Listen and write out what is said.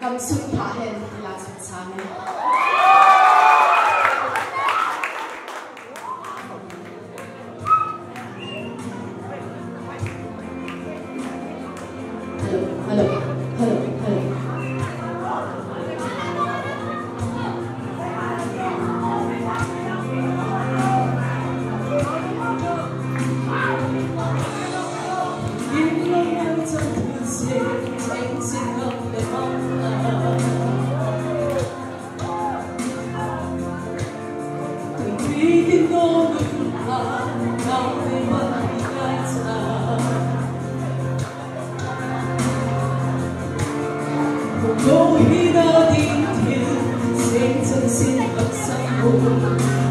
咁酸拍戏辣情惨嘅。Hello, hello, hello. Những lâu năm so